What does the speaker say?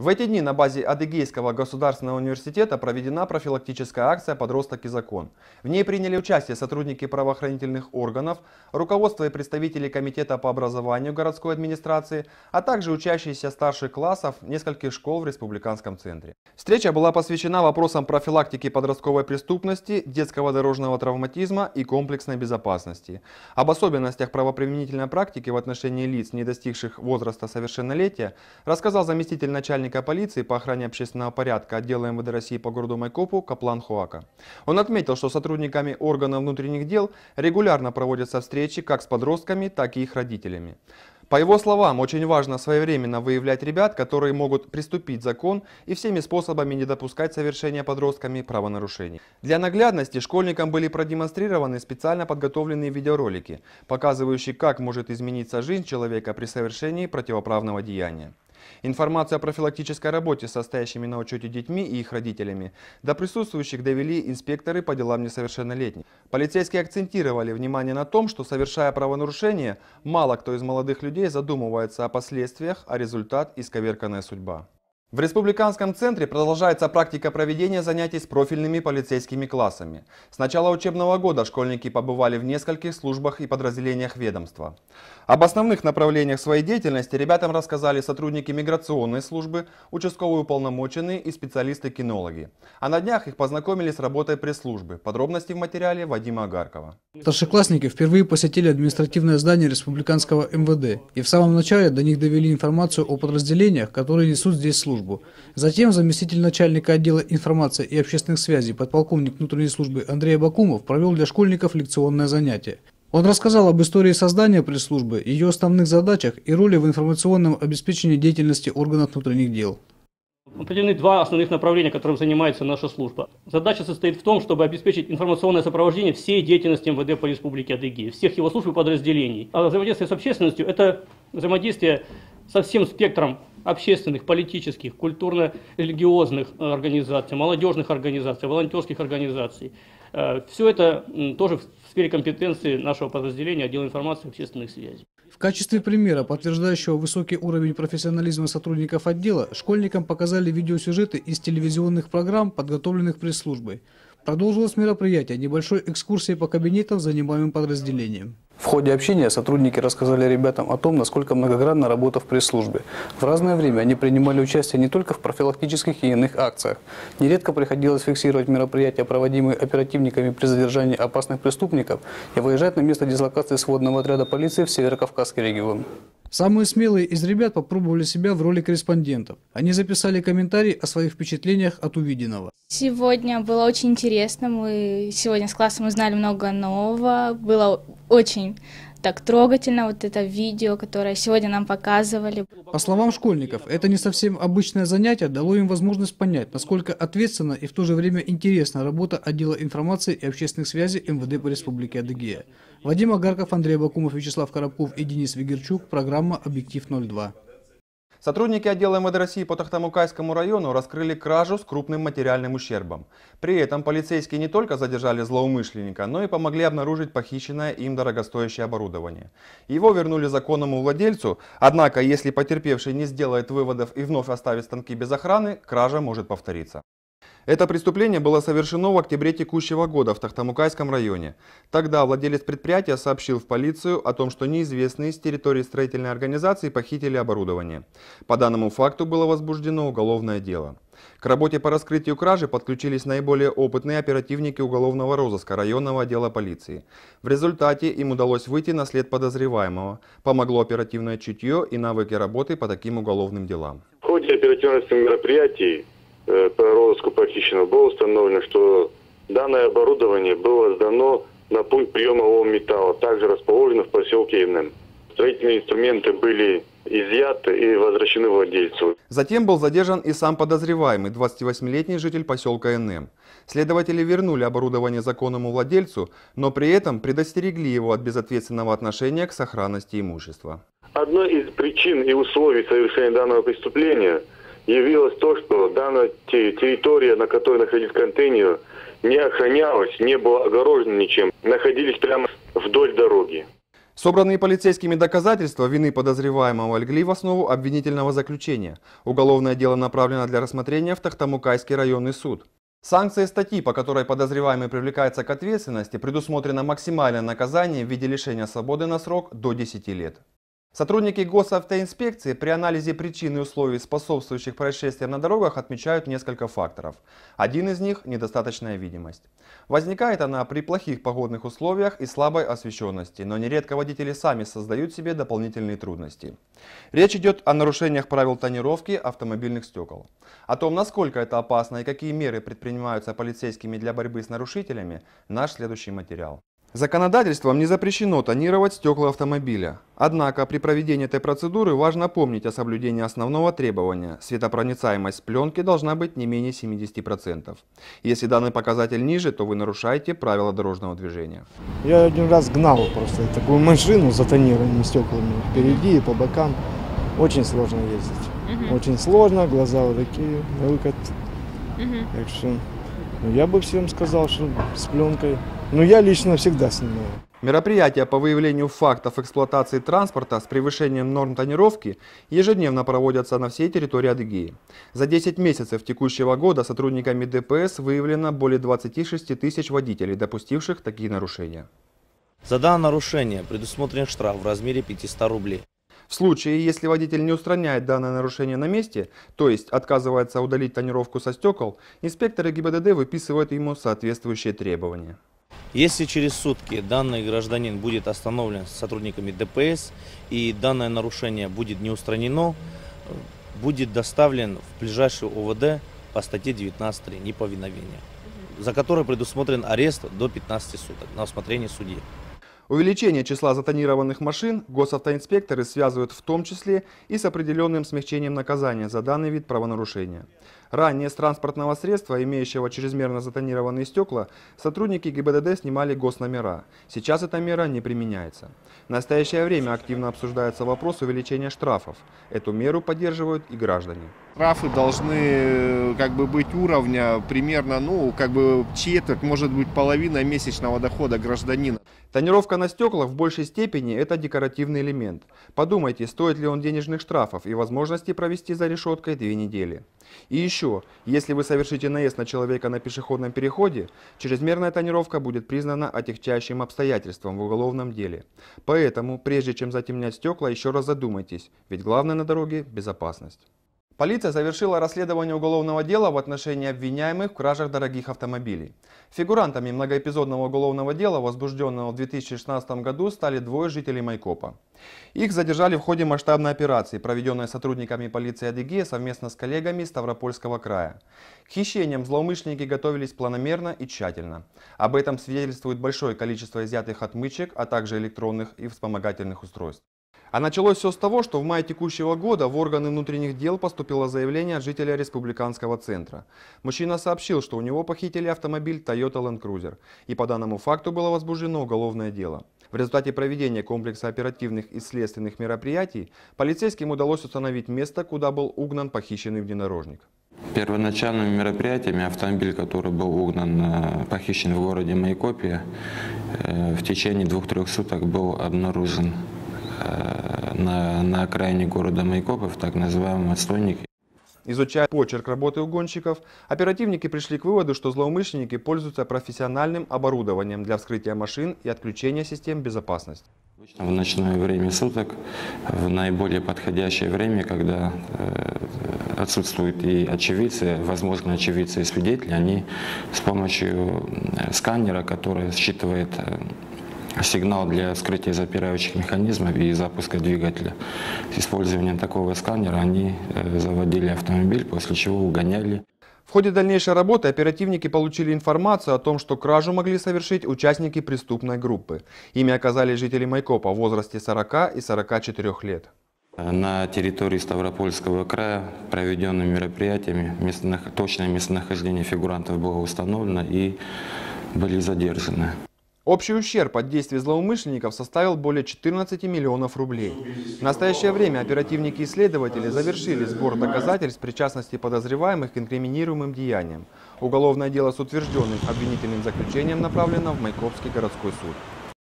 В эти дни на базе Адыгейского государственного университета проведена профилактическая акция «Подросток и закон». В ней приняли участие сотрудники правоохранительных органов, руководство и представители Комитета по образованию городской администрации, а также учащиеся старших классов нескольких школ в республиканском центре. Встреча была посвящена вопросам профилактики подростковой преступности, детского дорожного травматизма и комплексной безопасности. Об особенностях правоприменительной практики в отношении лиц, не достигших возраста совершеннолетия, рассказал заместитель начальника начальника полиции по охране общественного порядка отдела МВД России по городу Майкопу Каплан Хуака. Он отметил, что сотрудниками органов внутренних дел регулярно проводятся встречи как с подростками, так и их родителями. По его словам, очень важно своевременно выявлять ребят, которые могут приступить закон и всеми способами не допускать совершения подростками правонарушений. Для наглядности школьникам были продемонстрированы специально подготовленные видеоролики, показывающие, как может измениться жизнь человека при совершении противоправного деяния. Информацию о профилактической работе с состоящими на учете детьми и их родителями до присутствующих довели инспекторы по делам несовершеннолетних. Полицейские акцентировали внимание на том, что совершая правонарушение, мало кто из молодых людей задумывается о последствиях, а результат – исковерканная судьба. В республиканском центре продолжается практика проведения занятий с профильными полицейскими классами. С начала учебного года школьники побывали в нескольких службах и подразделениях ведомства. Об основных направлениях своей деятельности ребятам рассказали сотрудники миграционной службы, участковые уполномоченные и специалисты-кинологи. А на днях их познакомили с работой пресс-службы. Подробности в материале Вадима Агаркова. Старшеклассники впервые посетили административное здание республиканского МВД и в самом начале до них довели информацию о подразделениях, которые несут здесь службу службу. Затем заместитель начальника отдела информации и общественных связей, подполковник внутренней службы Андрей Бакумов провел для школьников лекционное занятие. Он рассказал об истории создания пресс-службы, ее основных задачах и роли в информационном обеспечении деятельности органов внутренних дел. Определены два основных направления, которым занимается наша служба. Задача состоит в том, чтобы обеспечить информационное сопровождение всей деятельности МВД по Республике Адыгея, всех его служб и подразделений. А взаимодействие с общественностью – это взаимодействие со всем спектром общественных, политических, культурно-религиозных организаций, молодежных организаций, волонтерских организаций. Э, Все это тоже в сфере компетенции нашего подразделения отдела информации и общественных связей. В качестве примера, подтверждающего высокий уровень профессионализма сотрудников отдела, школьникам показали видеосюжеты из телевизионных программ, подготовленных пресс-службой. Продолжилось мероприятие небольшой экскурсии по кабинетам, занимаемым подразделением. В ходе общения сотрудники рассказали ребятам о том, насколько многогранна работа в пресс-службе. В разное время они принимали участие не только в профилактических и иных акциях. Нередко приходилось фиксировать мероприятия, проводимые оперативниками при задержании опасных преступников, и выезжать на место дислокации сводного отряда полиции в Северокавказский регион. Самые смелые из ребят попробовали себя в роли корреспондентов. Они записали комментарии о своих впечатлениях от увиденного. Сегодня было очень интересно. Мы сегодня с классом узнали много нового. Было очень так трогательно вот это видео, которое сегодня нам показывали. По словам школьников, это не совсем обычное занятие дало им возможность понять, насколько ответственно и в то же время интересна работа отдела информации и общественных связей МВД по Республике Адыгея. Вадим Агарков, Андрей Бакумов, Вячеслав Коробков и Денис Вигерчук. Программа «Объектив 02». Сотрудники отдела МВД России по Тахтамукайскому району раскрыли кражу с крупным материальным ущербом. При этом полицейские не только задержали злоумышленника, но и помогли обнаружить похищенное им дорогостоящее оборудование. Его вернули законному владельцу, однако если потерпевший не сделает выводов и вновь оставит станки без охраны, кража может повториться. Это преступление было совершено в октябре текущего года в Тахтамукайском районе. Тогда владелец предприятия сообщил в полицию о том, что неизвестные с территории строительной организации похитили оборудование. По данному факту было возбуждено уголовное дело. К работе по раскрытию кражи подключились наиболее опытные оперативники уголовного розыска районного отдела полиции. В результате им удалось выйти на след подозреваемого. Помогло оперативное чутье и навыки работы по таким уголовным делам. В ходе оперативных мероприятий по розыску похищенного было установлено, что данное оборудование было сдано на пункт приема ООО «Металла», также расположено в поселке Инем. Строительные инструменты были изъяты и возвращены владельцу. Затем был задержан и сам подозреваемый, 28-летний житель поселка НМ. Следователи вернули оборудование законному владельцу, но при этом предостерегли его от безответственного отношения к сохранности имущества. Одной из причин и условий совершения данного преступления – явилось то, что данная территория, на которой находился контейнер, не охранялась, не была огорожена ничем, находились прямо вдоль дороги. Собранные полицейскими доказательства вины подозреваемого легли в основу обвинительного заключения. Уголовное дело направлено для рассмотрения в Тахтамукайский районный суд. Санкция статьи, по которой подозреваемый привлекается к ответственности, предусмотрено максимальное наказание в виде лишения свободы на срок до 10 лет. Сотрудники госавтоинспекции при анализе причин и условий, способствующих происшествиям на дорогах, отмечают несколько факторов. Один из них – недостаточная видимость. Возникает она при плохих погодных условиях и слабой освещенности, но нередко водители сами создают себе дополнительные трудности. Речь идет о нарушениях правил тонировки автомобильных стекол. О том, насколько это опасно и какие меры предпринимаются полицейскими для борьбы с нарушителями – наш следующий материал. Законодательством не запрещено тонировать стекла автомобиля. Однако при проведении этой процедуры важно помнить о соблюдении основного требования. Светопроницаемость пленки должна быть не менее 70%. Если данный показатель ниже, то вы нарушаете правила дорожного движения. Я один раз гнал просто такую машину с затонированными стеклами впереди и по бокам. Очень сложно ездить. Очень сложно, глаза вот такие, выкат. Так что ну, я бы всем сказал, что с пленкой. Но я лично всегда снимаю. Мероприятия по выявлению фактов эксплуатации транспорта с превышением норм тонировки ежедневно проводятся на всей территории Адыгеи. За 10 месяцев текущего года сотрудниками ДПС выявлено более 26 тысяч водителей, допустивших такие нарушения. За данное нарушение предусмотрен штраф в размере 500 рублей. В случае, если водитель не устраняет данное нарушение на месте, то есть отказывается удалить тонировку со стекол, инспекторы ГИБДД выписывают ему соответствующие требования. Если через сутки данный гражданин будет остановлен сотрудниками ДПС и данное нарушение будет не устранено, будет доставлен в ближайший ОВД по статье 19.3 неповиновение, за которое предусмотрен арест до 15 суток на усмотрение судьи. Увеличение числа затонированных машин госавтоинспекторы связывают в том числе и с определенным смягчением наказания за данный вид правонарушения. Ранее с транспортного средства, имеющего чрезмерно затонированные стекла, сотрудники ГИБДД снимали госномера. Сейчас эта мера не применяется. В настоящее время активно обсуждается вопрос увеличения штрафов. Эту меру поддерживают и граждане. Штрафы должны э, как бы быть уровня примерно, ну, как бы четверть, может быть, половина месячного дохода гражданина. Тонировка на стеклах в большей степени это декоративный элемент. Подумайте, стоит ли он денежных штрафов и возможности провести за решеткой две недели. И еще, если вы совершите наезд на человека на пешеходном переходе, чрезмерная тонировка будет признана отягчающим обстоятельством в уголовном деле. Поэтому, прежде чем затемнять стекла, еще раз задумайтесь, ведь главное на дороге – безопасность. Полиция завершила расследование уголовного дела в отношении обвиняемых в кражах дорогих автомобилей. Фигурантами многоэпизодного уголовного дела, возбужденного в 2016 году, стали двое жителей Майкопа. Их задержали в ходе масштабной операции, проведенной сотрудниками полиции Адыгея совместно с коллегами Ставропольского края. К хищениям злоумышленники готовились планомерно и тщательно. Об этом свидетельствует большое количество изъятых отмычек, а также электронных и вспомогательных устройств. А началось все с того, что в мае текущего года в органы внутренних дел поступило заявление от жителя республиканского центра. Мужчина сообщил, что у него похитили автомобиль Toyota Land Cruiser, и по данному факту было возбуждено уголовное дело. В результате проведения комплекса оперативных и следственных мероприятий полицейским удалось установить место, куда был угнан похищенный внедорожник. Первоначальными мероприятиями автомобиль, который был угнан, э, похищен в городе Майкопе, э, в течение двух-трех суток был обнаружен на, на окраине города Майкопов, так называемом отстойнике. Изучая почерк работы угонщиков, оперативники пришли к выводу, что злоумышленники пользуются профессиональным оборудованием для вскрытия машин и отключения систем безопасности. В ночное время суток, в наиболее подходящее время, когда э, отсутствуют и очевидцы, возможно, очевидцы и свидетели, они с помощью э, сканера, который считывает сигнал для вскрытия запирающих механизмов и запуска двигателя. С использованием такого сканера они э, заводили автомобиль, после чего угоняли. В ходе дальнейшей работы оперативники получили информацию о том, что кражу могли совершить участники преступной группы. Ими оказались жители Майкопа в возрасте 40 и 44 лет. На территории Ставропольского края проведенными мероприятиями точное местонахождение фигурантов было установлено и были задержаны. Общий ущерб от действий злоумышленников составил более 14 миллионов рублей. В настоящее время оперативники и следователи завершили сбор доказательств причастности подозреваемых к инкриминируемым деяниям. Уголовное дело с утвержденным обвинительным заключением направлено в Майкопский городской суд.